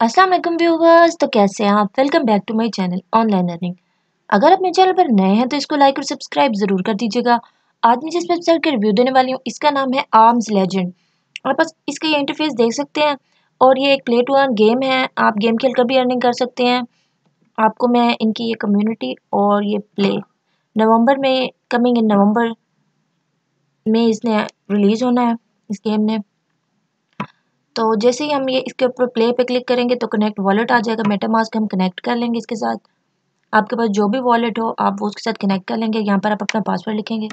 अस्सलाम व्यूवर्स तो कैसे हैं आप? Welcome back to my channel online learning अगर आप मेरे चैनल पर नए हैं तो इसको लाइक और सब्सक्राइब ज़रूर कर दीजिएगा। आज मैं जिस वेबसाइट का रिव्यू देने वाली हूँ, इसका नाम है आर्म्स लेजेंड आप बस इसका ये इंटरफेस देख सकते हैं, और ये एक प्ले टू अर्न गेम है। आप गेम खेल कर भी अर्निंग कर सकते हैं। आपको मैं इनकी ये कम्युनिटी और ये प्ले नवंबर में कमिंग इन नवंबर में इसने रिलीज़ होना है, इस गेम ने। तो जैसे ही हम ये इसके ऊपर प्ले पे क्लिक करेंगे तो कनेक्ट वॉलेट आ जाएगा मेटामास्क हम कनेक्ट कर लेंगे इसके साथ। आपके पास जो भी वॉलेट हो, आप वो उसके साथ कनेक्ट कर लेंगे, यहाँ पर आप अपना पासवर्ड लिखेंगे।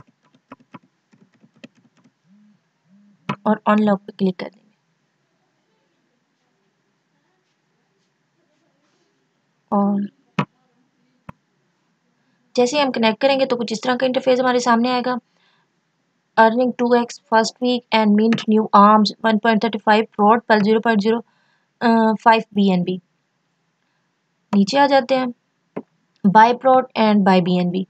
और अनलॉक पे क्लिक कर देंगे। और जैसे ही हम कनेक्ट करेंगे तो कुछ इस तरह का इंटरफेस हमारे सामने आएगा। Earning 2x first week and mint new arms 1.35 prod पर 0.05 BNB नीचे आ जाते हैं। Buy prod and buy BNB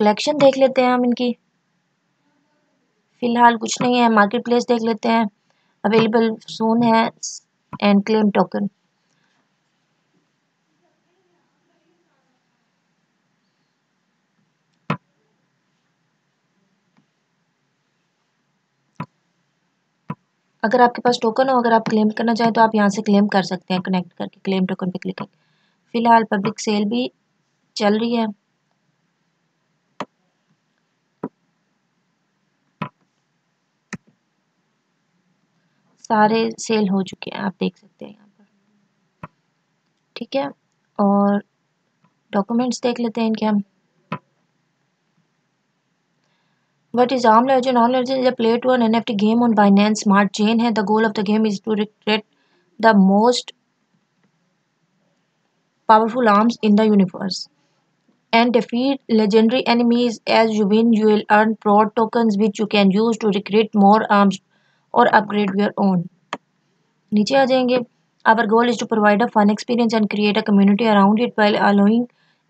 collection देख लेते हैं हम इनकी। फ़िलहाल कुछ नहीं है मार्केट प्लेस देख लेते हैं। अवेलेबल सोन है एंड क्लेम टोकन अगर आपके पास टोकन हो, अगर आप क्लेम करना चाहें तो आप यहाँ से क्लेम कर सकते हैं कनेक्ट करके क्लेम टोकन पे क्लिक करके। फ़िलहाल पब्लिक सेल भी चल रही है। सारे सेल हो चुके हैं, आप देख सकते हैं यहाँ पर। ठीक है, और डॉक्यूमेंट्स देख लेते हैं इनके हम। What is Arm Legend? Arm Legend is a play to an NFT game on Binance Smart Chain. है the goal of the game is to recreate the most powerful arms in the universe and defeat legendary enemies as you win you will earn prod tokens which you can use to recruit more arms or upgrade your own नीचे आ जाएँगे our goal is to provide a fun experience and create a community around it while allowing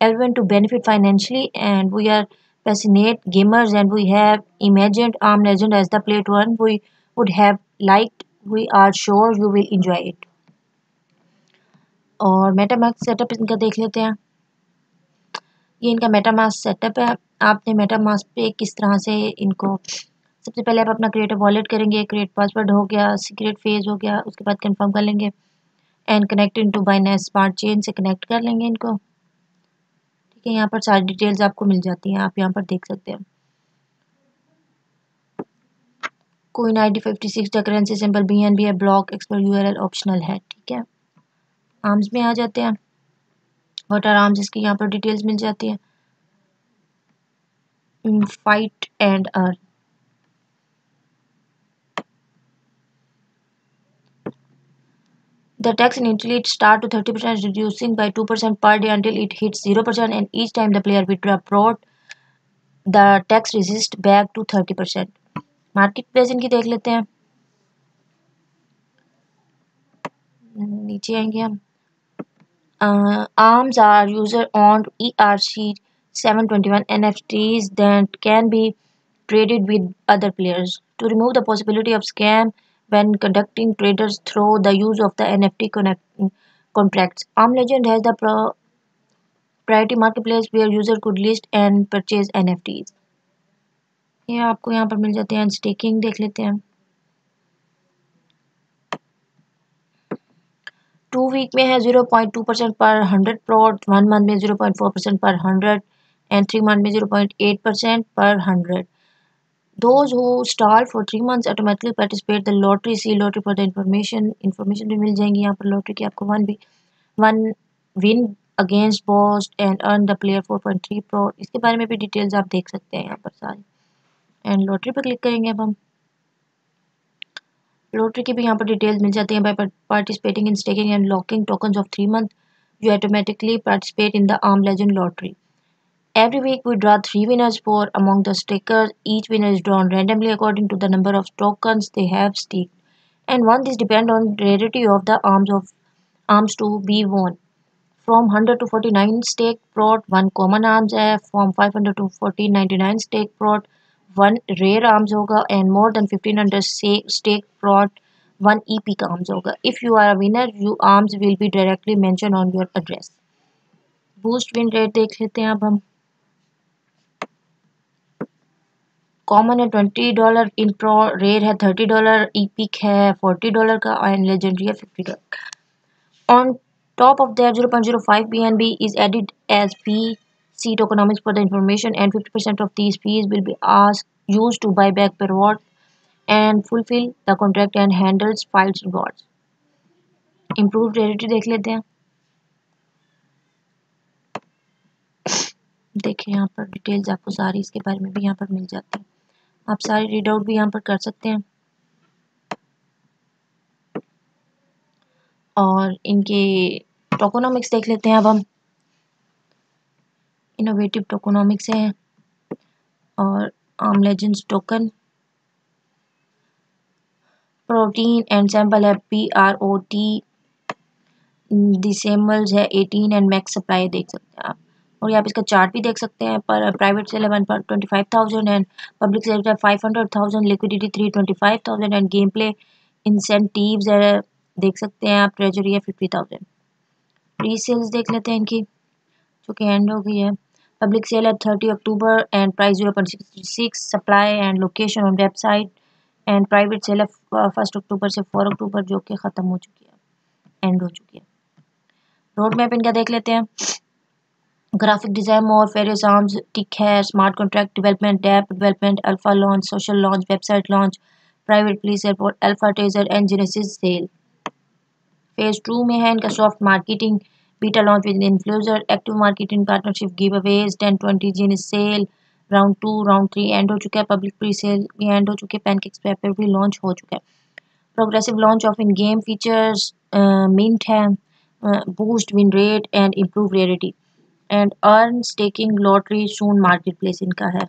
everyone to benefit financially and we are passionate gamers and we have imagined Arm Legend as the play to earn. We would have liked. We are sure you will enjoy it. और MetaMask setup इनका देख लेते हैं ये इनका MetaMask setup है आपने MetaMask पे किस तरह से इनको, सबसे पहले आप अपना क्रिएट वॉलेट करेंगे क्रिएट पासवर्ड हो गया सीक्रेट फ़ेज़ हो गया, उसके बाद कंफर्म कर लेंगे and connect into Binance smart chain से कनेक्ट कर लेंगे इनको ठीक है यहाँ पर सारी डिटेल्स आपको मिल जाती हैं, आप यहाँ पर देख सकते हैं। कोई D fifty six currency simple B N B है, ब्लॉक एक्सपर यू ऑप्शनल है, ठीक है। आर्म्स में आ जाते हैं वट आर आर्म्स इसकी यहाँ पर डिटेल्स मिल जाती हैं। Fight and earn The tax in Italy start to 30% reducing by 2% per day until it hits 0% and each time the player withdraw prod the tax resist back to 30%. Market place इनकी देख लेते हैं नीचे आएंगे हम arms are user owned ERC 721 NFTs that can be traded with other players to remove the possibility of scam when conducting traders through the use of the NFT contracts. Arm Legend has the pro priority marketplace where user could list and purchase NFTs. ये आपको यहाँ पर मिल जाते हैं staking देख लेते हैं to week में है zero point two percent per hundred plot one month में zero point four percent per hundred and three month में zero point eight percent per hundred those who stall for three months automatically participate the lottery see lottery for the information information भी मिल जाएँगी यहाँ पर lottery की आपको one भी one win against post and earn the player 4.3 pro इसके बारे में भी details आप देख सकते हैं यहाँ पर सारी एंड लॉटरी पर क्लिक करेंगे अब हम लॉटरी की भी यहाँ पर डिटेल्स मिल जाती हैं by participating in staking and locking tokens of three month you automatically participate in the Arm Legend lottery Every week we draw three winners for among the stakers. Each winner is drawn randomly according to the number of tokens they have staked. And one this depend on rarity of the arms of arms to be won. From hundred to forty nine stake prot one common arms है from five hundred to fourteen ninety nine stake prot one rare arms होगा and more than fifteen hundred stake prot one E P का arms होगा if you are a winner you arms will be directly mention on your address boost win rate देख लेते हैं अब हम common है, twenty dollar in pro rare है, thirty dollar epic है, फोर्टी डॉलर का एंड लेजेंडरी है fifty dollar on top of that zero point zero five B N B is added as fee see tokenomics for the information and fifty percent of these fees will be ask use to buy back per reward and fulfill the contract and handles files rewards. Improved reality देख लेते हैं। देखिए, यहाँ पर details आपको सारी इसके बारे में भी यहाँ पर मिल जाती है। आप सारी रीड आउट भी यहाँ पर कर सकते हैं। और इनके टोकोनॉमिक्स देख लेते हैं अब हम। इनोवेटिव टोकोनॉमिक्स है। और Arm Legends token protein and sample है P R O T decimals है एटीन एंड मैक्स सप्लाई देख सकते हैं आप। और यहाँ आप इसका चार्ट भी देख सकते हैं। पर प्राइवेट सेल है पर twenty five and public sale five hundred thousand liquidity three twenty five thousand and game play incentives है, देख सकते हैं आप ट्रेजरी है फिफ्टी थाउज़ेंड प्री सेल्स देख लेते हैं इनकी, जो कि एंड हो गई है। पब्लिक सेल है thirty October and price zero point six supply and location on website and private sale है फ़र्स्ट अक्टूबर से फोर अक्टूबर जो कि ख़त्म हो चुकी है एंड हो चुकी है। रोड मैप इनका देख लेते हैं। ग्राफिक डिज़ाइन और फेरियस आर्म्स टिक है smart contract development dapp development alpha launch social launch website launch private police airport alpha teaser and genesis sale phase two में है इनका soft marketing beta launch with influencer active marketing partnership giveaways ten twenty genesis sale round two round three end हो चुका है public pre sale भी end हो चुके हैं पैनकेक्स पेपर भी लॉन्च हो चुका है. Progressive launch of in game features mint है boost win rate and improve reality and earn staking lottery soon market place इनका है।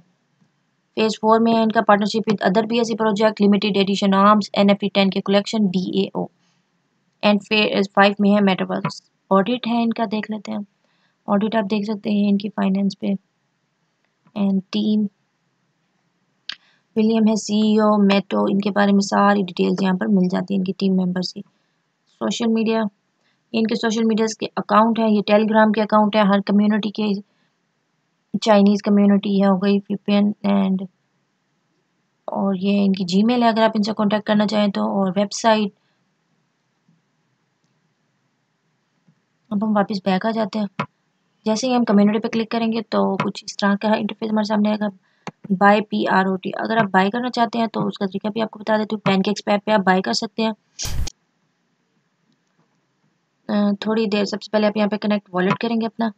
फ़ेज़ फोर में है इनका partnership with other B project limited edition arms N F ten K collection D A O and phase five में है metaverse audit है इनका, देख लेते हैं। ऑडिट आप देख सकते हैं इनकी फाइनेंस पे। एंड टीम विलियम है सीईओ मेटो इनके बारे में सारी डिटेल्स यहाँ पर मिल जाती है इनकी टीम मेंबर्स की सोशल मीडिया इनके सोशल मीडिया के अकाउंट हैं, ये टेलीग्राम के अकाउंट हैं, हर कम्युनिटी के चाइनीज़ कम्युनिटी है, हो गई फिपियन एंड और ये इनकी जीमेल है, अगर आप इनसे कांटेक्ट करना चाहें तो और वेबसाइट अब हम वापस बैक आ जाते हैं। जैसे ही हम कम्युनिटी पे क्लिक करेंगे तो कुछ इस तरह का इंटरफेस हमारे सामने आएगा। Buy P R O T अगर आप बाय करना चाहते हैं तो उसका तरीका भी आपको बता देती हूँ। पैनकेक्स पैप पे आप बाय कर सकते हैं। थोड़ी देर, सबसे पहले आप यहाँ पे कनेक्ट वॉलेट करेंगे अपना।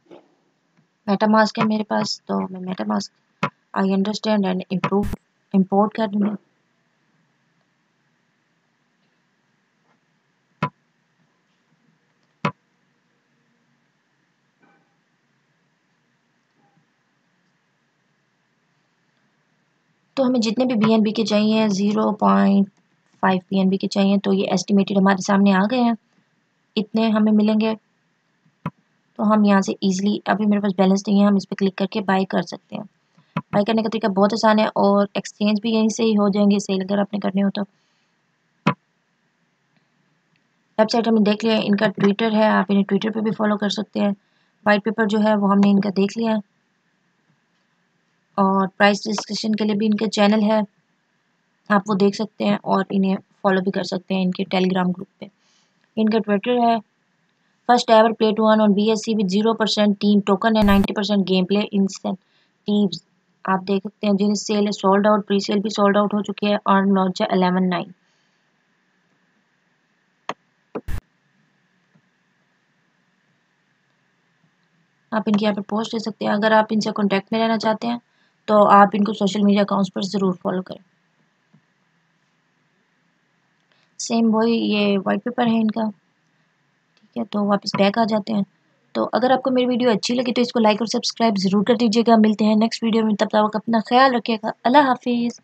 मेटा मास्क है मेरे पास तो मैं MetaMask I understand and improve import कर दूँगी। तो हमें जितने भी बी एन बी के चाहिए ज़ीरो पॉइंट फाइव बी के चाहिए तो ये एस्टिमेटेड हमारे सामने आ गए हैं। इतने हमें मिलेंगे तो हम यहाँ से इजीली अभी मेरे पास बैलेंस नहीं है, हम इस पर क्लिक करके बाई कर सकते हैं। बाई करने का तरीका बहुत आसान है और एक्सचेंज भी यहीं से ही हो जाएँगे सेल अगर आपने करने हो तो। वेबसाइट हमने देख लिया है, इनका ट्विटर है, आप इन्हें ट्विटर पे भी फॉलो कर सकते हैं। वाइट पेपर जो है, वो हमने इनका देख लिया है। और प्राइस डिस्कशन के लिए भी इनका चैनल है, आप वो देख सकते हैं और इन्हें फॉलो भी कर सकते हैं इनके टेलीग्राम ग्रुप पे। इनका ट्विटर है। First ever play to one on B S with zero percent team token है ninety percent game play incentives आप देख सकते हैं जिन sale sold out pre sale भी सोल्ड आउट हो चुकी है, और लॉन्च है अलेवन नाइन आप इनके यहाँ पर पोस्ट दे सकते हैं। अगर आप इनसे कॉन्टैक्ट में रहना चाहते हैं तो आप इनको सोशल मीडिया अकाउंट्स पर ज़रूर फॉलो करें। सेम वही ये वाइट पेपर है इनका। ठीक है तो वापस बैक आ जाते हैं। तो अगर आपको मेरी वीडियो अच्छी लगी तो इसको लाइक और सब्सक्राइब ज़रूर कर दीजिएगा। मिलते हैं नेक्स्ट वीडियो में। तब तक अपना ख्याल रखिएगा। अल्लाह हाफिज़।